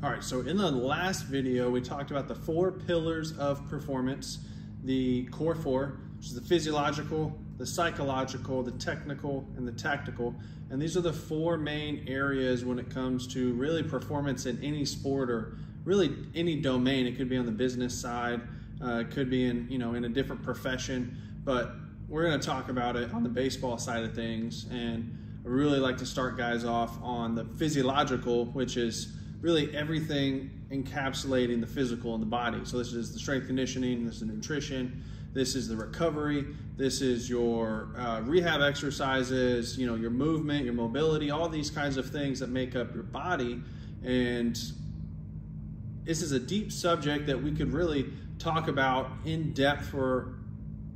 All right, so in the last video, we talked about the four pillars of performance, the core four, which is the physiological, the psychological, the technical, and the tactical. And these are the four main areas when it comes to really performance in any sport or really any domain. It could be on the business side, uh, it could be in, you know, in a different profession, but we're gonna talk about it on the baseball side of things. And I really like to start guys off on the physiological, which is really everything encapsulating the physical in the body. So this is the strength conditioning, this is nutrition, this is the recovery, this is your uh, rehab exercises, you know, your movement, your mobility, all these kinds of things that make up your body. And this is a deep subject that we could really talk about in depth for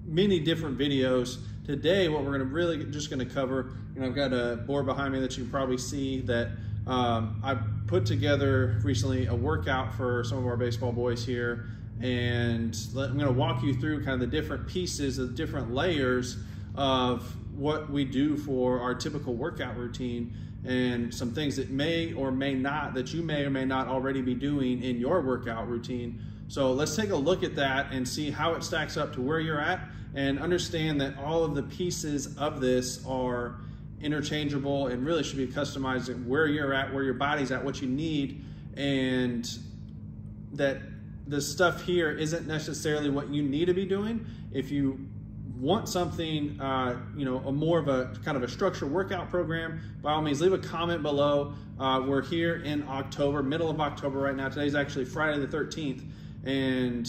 many different videos. Today, what we're gonna really just gonna cover, you know, I've got a board behind me that you can probably see that um, I put together recently a workout for some of our baseball boys here, and I'm going to walk you through kind of the different pieces, the different layers of what we do for our typical workout routine and some things that may or may not, that you may or may not already be doing in your workout routine. So let's take a look at that and see how it stacks up to where you're at and understand that all of the pieces of this are interchangeable and really should be customized where you're at, where your body's at, what you need, and that the stuff here isn't necessarily what you need to be doing. If you want something, uh, you know, a more of a kind of a structured workout program, by all means, leave a comment below. Uh, we're here in October, middle of October right now. Today's actually Friday the 13th, and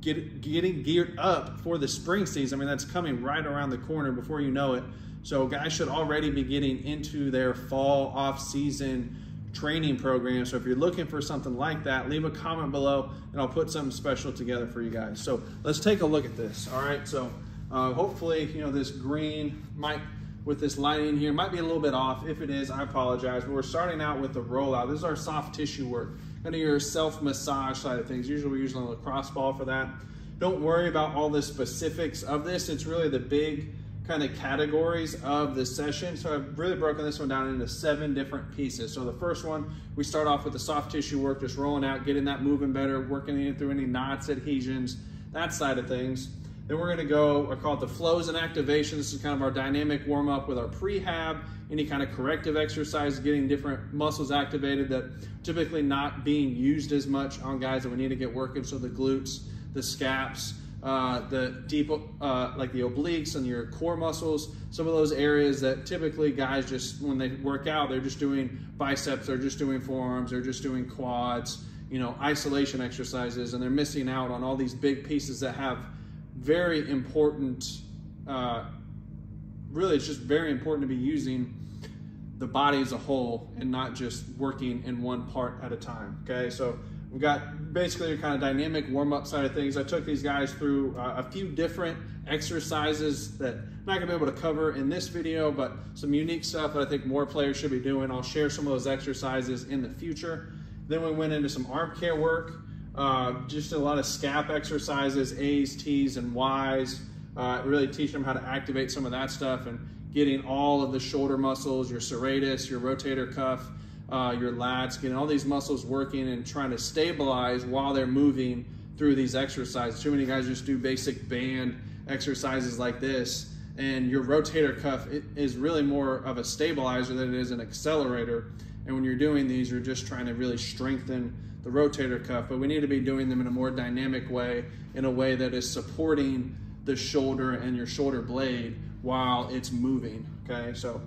get, getting geared up for the spring season. I mean, that's coming right around the corner before you know it. So guys should already be getting into their fall off-season training program. So if you're looking for something like that, leave a comment below and I'll put something special together for you guys. So let's take a look at this. All right, so uh, hopefully, you know, this green might, with this lighting here, might be a little bit off. If it is, I apologize. But we're starting out with the rollout. This is our soft tissue work, kind of your self-massage side of things. Usually we use a lacrosse ball for that. Don't worry about all the specifics of this. It's really the big kind of categories of the session. So I've really broken this one down into seven different pieces. So the first one, we start off with the soft tissue work, just rolling out, getting that moving better, working in through any knots, adhesions, that side of things. Then we're gonna go, I call it the flows and activations. This is kind of our dynamic warm up with our prehab, any kind of corrective exercise, getting different muscles activated that typically not being used as much on guys that we need to get working. So the glutes, the scaps, uh, the deep, uh, like the obliques and your core muscles, some of those areas that typically guys just, when they work out, they're just doing biceps, they're just doing forearms, they're just doing quads, you know, isolation exercises, and they're missing out on all these big pieces that have very important, uh, really it's just very important to be using the body as a whole and not just working in one part at a time, okay? So We've got basically a kind of dynamic warm-up side of things. I took these guys through uh, a few different exercises that I'm not gonna be able to cover in this video, but some unique stuff that I think more players should be doing. I'll share some of those exercises in the future. Then we went into some arm care work, uh, just a lot of scap exercises, A's, T's, and Y's. Uh, really teach them how to activate some of that stuff and getting all of the shoulder muscles, your serratus, your rotator cuff, uh, your lats, getting all these muscles working and trying to stabilize while they're moving through these exercises. Too many guys just do basic band exercises like this and your rotator cuff is really more of a stabilizer than it is an accelerator. And when you're doing these, you're just trying to really strengthen the rotator cuff, but we need to be doing them in a more dynamic way, in a way that is supporting the shoulder and your shoulder blade while it's moving, okay? So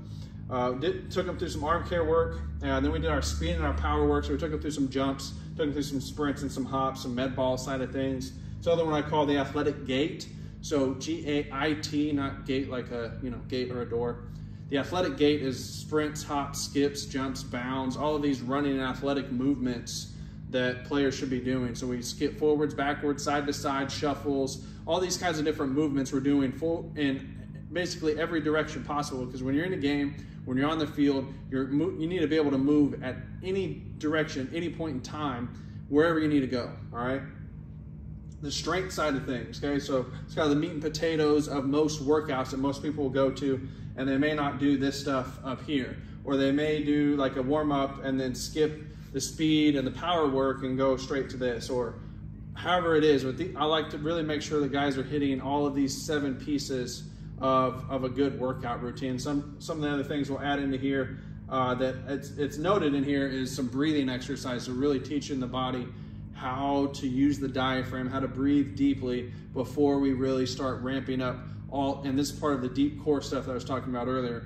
uh, did, took them through some arm care work, and then we did our speed and our power work. So we took them through some jumps, took them through some sprints and some hops, some med ball side of things. So other one I call the athletic gait. So G-A-I-T, not gate like a you know gate or a door. The athletic gait is sprints, hops, skips, jumps, bounds, all of these running and athletic movements that players should be doing. So we skip forwards, backwards, side to side, shuffles, all these kinds of different movements we're doing full in basically every direction possible because when you're in a game, when you're on the field, you're, you need to be able to move at any direction, any point in time, wherever you need to go, all right? The strength side of things, okay? So it's kind of the meat and potatoes of most workouts that most people will go to, and they may not do this stuff up here. Or they may do like a warm up and then skip the speed and the power work and go straight to this or however it is. The, I like to really make sure the guys are hitting all of these seven pieces of, of a good workout routine. Some, some of the other things we'll add into here uh, that it's, it's noted in here is some breathing exercise. So really teaching the body how to use the diaphragm, how to breathe deeply before we really start ramping up all, and this is part of the deep core stuff that I was talking about earlier,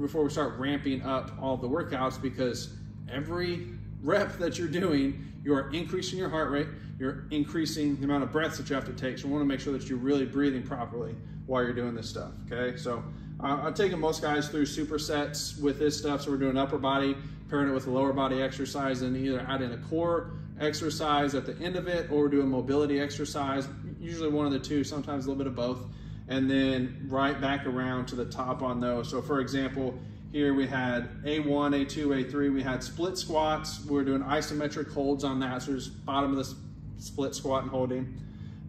before we start ramping up all the workouts because every rep that you're doing, you're increasing your heart rate, you're increasing the amount of breaths that you have to take. So we want to make sure that you're really breathing properly while you're doing this stuff, okay? So uh, I'm taking most guys through supersets with this stuff. So we're doing upper body, pairing it with a lower body exercise and either add in a core exercise at the end of it or doing mobility exercise, usually one of the two, sometimes a little bit of both and then right back around to the top on those. So for example, here we had A1, A2, A3, we had split squats. We were doing isometric holds on that. So there's bottom of the split squat and holding.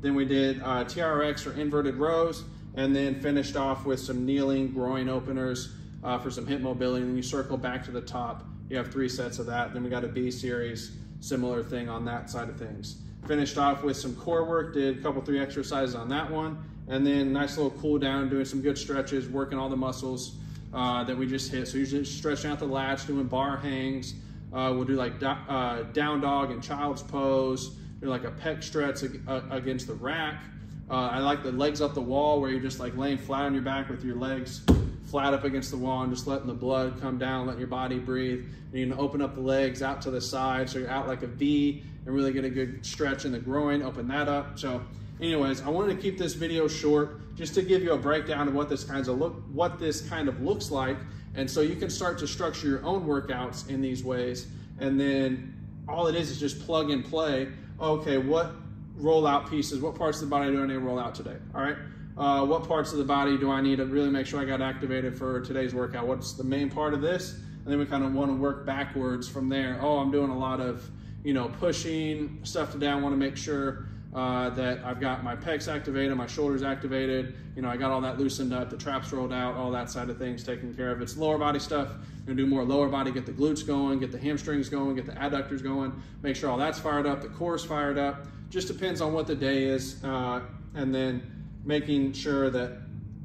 Then we did uh, TRX or inverted rows and then finished off with some kneeling groin openers uh, for some hip mobility. And then you circle back to the top. You have three sets of that. Then we got a B series, similar thing on that side of things. Finished off with some core work, did a couple, three exercises on that one and then nice little cool down, doing some good stretches, working all the muscles uh, that we just hit. So usually stretching out the lats, doing bar hangs. Uh, we'll do like do, uh, down dog and child's pose, do like a pec stretch uh, against the rack. Uh, I like the legs up the wall where you're just like laying flat on your back with your legs flat up against the wall and just letting the blood come down, letting your body breathe. And you can open up the legs out to the side so you're out like a V and really get a good stretch in the groin, open that up. So anyways, I wanted to keep this video short just to give you a breakdown of what this kinds of look, what this kind of looks like. And so you can start to structure your own workouts in these ways. And then all it is is just plug and play. Okay, what rollout pieces, what parts of the body do I need to roll out today? All right. Uh, what parts of the body do I need to really make sure I got activated for today's workout? What's the main part of this? And then we kind of want to work backwards from there. Oh, I'm doing a lot of, you know, pushing stuff today. I want to make sure uh, that I've got my pecs activated, my shoulders activated, you know, I got all that loosened up, the traps rolled out, all that side of things taken care of. It's lower body stuff. I'm gonna do more lower body, get the glutes going, get the hamstrings going, get the adductors going, make sure all that's fired up, the core's fired up. Just depends on what the day is. Uh, and then making sure that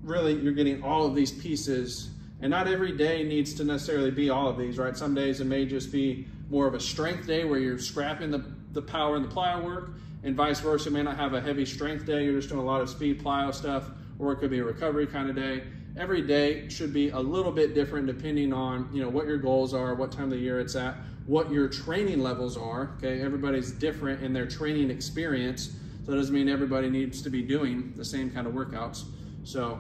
really you're getting all of these pieces and not every day needs to necessarily be all of these, right? Some days it may just be more of a strength day where you're scrapping the, the power and the plyo work and vice versa. You may not have a heavy strength day, you're just doing a lot of speed plyo stuff, or it could be a recovery kind of day. Every day should be a little bit different depending on you know what your goals are, what time of the year it's at, what your training levels are. Okay, everybody's different in their training experience, so that doesn't mean everybody needs to be doing the same kind of workouts. So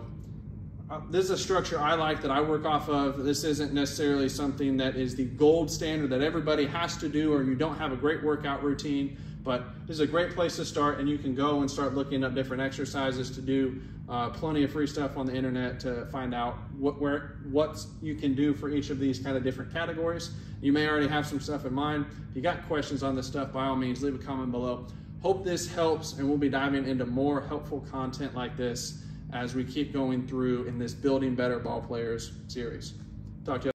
uh, this is a structure I like that I work off of. This isn't necessarily something that is the gold standard that everybody has to do or you don't have a great workout routine. But this is a great place to start, and you can go and start looking up different exercises to do. Uh, plenty of free stuff on the internet to find out what where what you can do for each of these kind of different categories. You may already have some stuff in mind. If you got questions on this stuff, by all means, leave a comment below. Hope this helps, and we'll be diving into more helpful content like this as we keep going through in this Building Better Ball Players series. Talk to you.